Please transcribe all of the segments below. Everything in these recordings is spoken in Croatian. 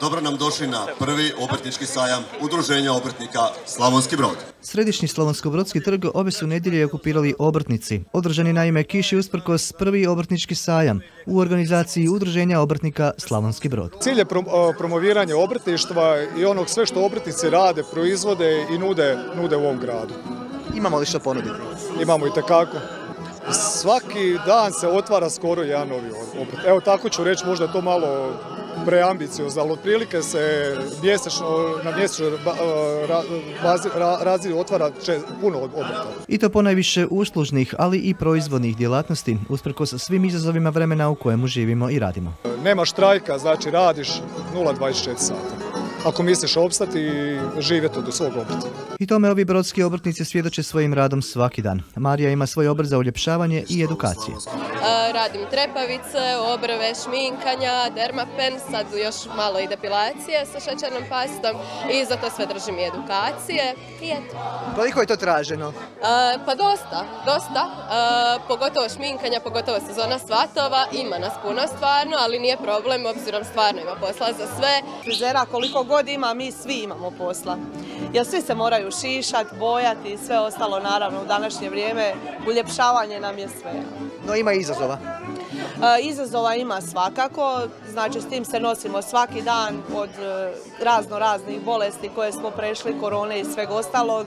dobro nam došli na prvi obrtnički sajam Udruženja obrtnika Slavonski Brod. Središnji Slavonsko-Brodski trg ove su nedjelje okupirali obrtnici. Održani naime kiši usprkos prvi obrtnički sajam u organizaciji Udruženja obrtnika Slavonski Brod. Cilj je promoviranje obrtništva i onog sve što obrtnici rade, proizvode i nude, nude u ovom gradu. Imamo li što ponuditi? Imamo i tekako. Svaki dan se otvara skoro jedan novi obrt. Evo tako ću reći, možda je to malo preambiciozno, ali otprilike se mjesečno, na mjesečnoj razini otvara puno obrta. I to ponajviše uslužnih, ali i proizvodnih djelatnosti, usprkos svim izazovima vremena u kojemu živimo i radimo. Nema štrajka, znači radiš 0,24 sata ako misliš opstati i živjeti od svog obrta. I tome ovi brodski obrtnici svjedoče svojim radom svaki dan. Marija ima svoj obrt za uljepšavanje i edukacije. radim trepavice, obrve, šminkanja, dermapen, sad još malo i depilacije sa šećernom pastom i za to sve držim i edukacije. I eto. Koliko je to traženo? pa dosta, dosta. pogotovo šminkanja, pogotovo sezona svatova. Ima nas puno stvarno, ali nije problem, obzirom stvarno ima posla za sve. Frizera koliko god ima, mi svi imamo posla. Jer svi se moraju šišati, bojati i sve ostalo naravno u današnje vrijeme. Uljepšavanje nam je sve. No ima izazova. E, izazova ima svakako, znači s tim se nosimo svaki dan od e, razno raznih bolesti koje smo prešli, korone i sveg ostalog,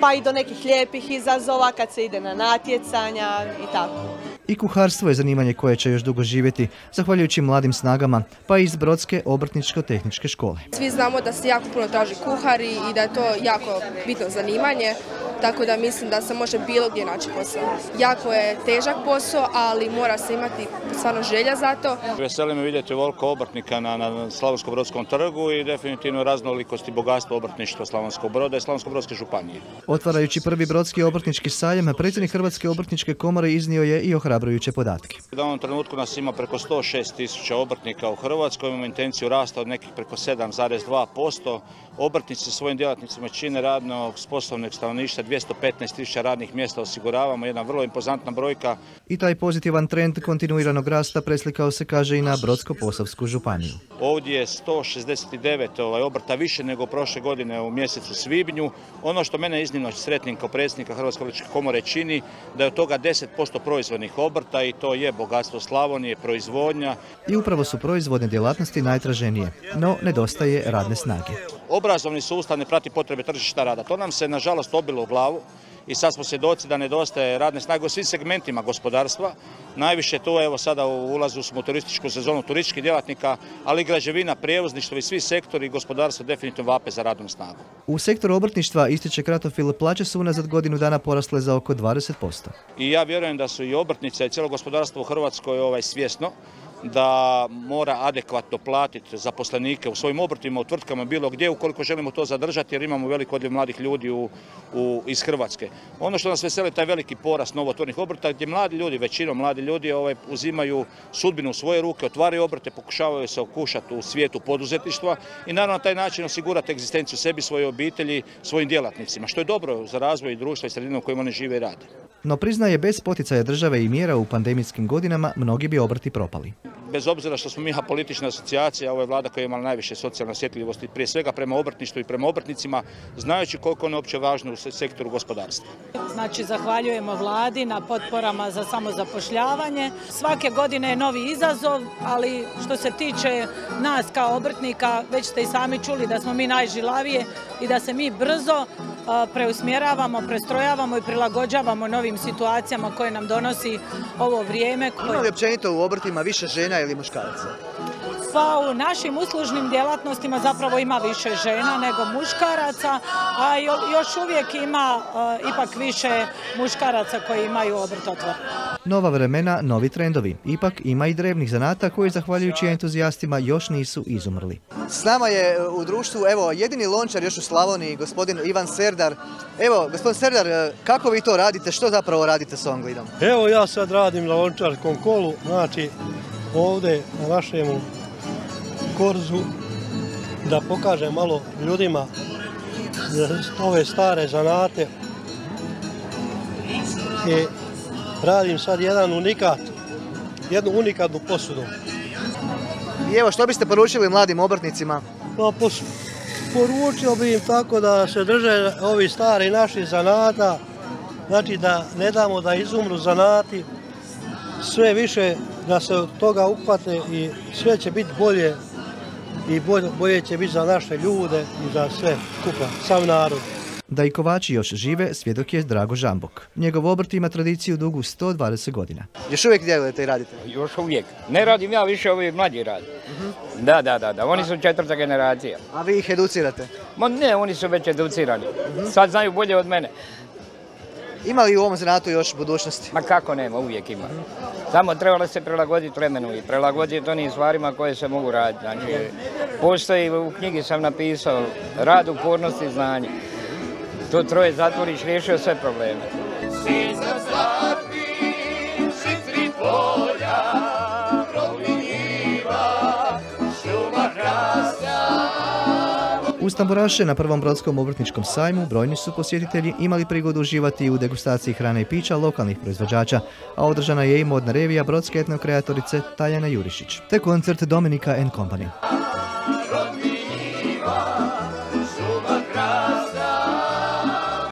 pa i do nekih lijepih izazova kad se ide na natjecanja i tako. I kuharstvo je zanimanje koje će još dugo živjeti, zahvaljujući mladim snagama, pa i iz Brodske obrtničko-tehničke škole. Svi znamo da se jako puno traži kuhari i da je to jako bitno zanimanje, tako da mislim da se može bilo gdje naći posao. Jako je težak posao, ali mora se imati stvarno želja za to. Veseli me vidjeti volko obrtnika na, na Slavonsko-Brodskom trgu i definitivno raznolikost i bogatstvo obrtništva Slavonskog Broda i Slavonsko-Brodske županije. Otvarajući prvi brodski obrtnički sajam, predsjednik Hrvatske obrtničke komore iznio je i ohrabrujuće podatke. U ovom trenutku nas ima preko 106 tisuća obrtnika u Hrvatskoj, imamo intenciju rasta od nekih preko 7,2%. Obrtnici svojim djelatnicima čine radno sposobnog stanovništva 215 tisuća radnih mjesta osiguravamo, jedna vrlo impozantna brojka. I taj pozitivan trend kontinuiranog rasta preslikao se kaže i na Brodsko-Posavsku županiju. Ovdje je 169 ovaj, obrta više nego prošle godine u mjesecu svibnju. Ono što mene iznimno sretnim kao predsjednika Hrvatske obrtničke komore čini da je od toga 10% proizvodnih obrta i to je bogatstvo Slavonije, proizvodnja. I upravo su proizvodne djelatnosti najtraženije, no nedostaje radne snage. Obrazovni sustav ne prati potrebe tržišta rada. To nam se nažalost obilo u glavu i sad smo svjedoci da nedostaje radne snage u svim segmentima gospodarstva. Najviše to evo sada u ulazu smo u turističku sezonu turističkih djelatnika, ali i građevina, prijevozništvo i svi sektori gospodarstva definitivno vape za radnom snagu. U sektoru obrtništva ističe Kratofil plaće su unazad godinu dana porasle za oko 20%. I ja vjerujem da su i obrtnice i cijelo gospodarstvo u Hrvatskoj ovaj, svjesno da mora adekvatno platiti zaposlenike u svojim obrtima, u tvrtkama, bilo gdje, ukoliko želimo to zadržati, jer imamo veliko odljev mladih ljudi u, iz Hrvatske. Ono što nas veseli, taj veliki porast novotvornih obrta, gdje mladi ljudi, većinom mladi ljudi, ovaj, uzimaju sudbinu u svoje ruke, otvaraju obrte, pokušavaju se okušati u svijetu poduzetništva i naravno na taj način osigurati egzistenciju sebi, svoje obitelji, svojim djelatnicima, što je dobro za razvoj društva i sredine u kojima oni žive i rade. No priznaje bez poticaja države i mjera u pandemijskim godinama mnogi bi obrti propali. Bez obzira što smo mi politična asocijacija, ovo je vlada koja ima najviše socijalne osjetljivosti, prije svega prema obrtništvu i prema obrtnicima, znajući koliko je uopće važno u sektoru gospodarstva. Znači, zahvaljujemo vladi na potporama za samozapošljavanje. Svake godine je novi izazov, ali što se tiče nas kao obrtnika, već ste i sami čuli da smo mi najžilavije i da se mi brzo preusmjeravamo, prestrojavamo i prilagođavamo novim situacijama koje nam donosi ovo vrijeme. Ima li općenito u obrtima više žena ili muškaraca? Pa u našim uslužnim djelatnostima zapravo ima više žena nego muškaraca, a još uvijek ima ipak više muškaraca koji imaju obrt otvor. Nova vremena, novi trendovi. Ipak ima i drevnih zanata koji zahvaljujući entuzijastima još nisu izumrli. S nama je e, u društvu evo jedini lončar još u Slavoniji, gospodin Ivan Serdar. Evo, gospodin Serdar, e, kako vi to radite? Što zapravo radite s ovom glidom? Evo ja sad radim na lončarskom kolu, znači ovdje na našemu korzu da pokažem malo ljudima ove stare zanate i radim sad jedan unikat, jednu unikatnu posudu. I evo, što biste poručili mladim obrtnicima? Pa pos- poručio bi im tako da se drže ovi stari naši zanata, znači da ne damo da izumru zanati, sve više da se od toga uhvate i sve će biti bolje i bolje, će biti za naše ljude i za sve skupa, sav narod. Da i kovači još žive, svjedok je Drago Žambok. Njegov obrt ima tradiciju dugu 120 godina. Još uvijek djelujete i radite? Još uvijek. Ne radim ja više, ovi mlađi radi. Da, da, da, da. Oni su četvrta generacija. A vi ih educirate? Ma ne, oni su već educirani. Sad znaju bolje od mene. Ima li u ovom zanatu još budućnosti? Ma kako nema, uvijek ima. Samo trebalo se prilagoditi vremenu i prilagoditi onim stvarima koje se mogu raditi. Znači, postoji, u knjigi sam napisao, rad, upornost i znanje. To troje zatvoriš, riješio sve probleme. Uz tamburaše na prvom brodskom obrtničkom sajmu brojni su posjetitelji imali prigodu uživati u degustaciji hrane i pića lokalnih proizvođača, a održana je i modna revija brodske etnokreatorice Tajana Jurišić, te koncert Dominika and Company.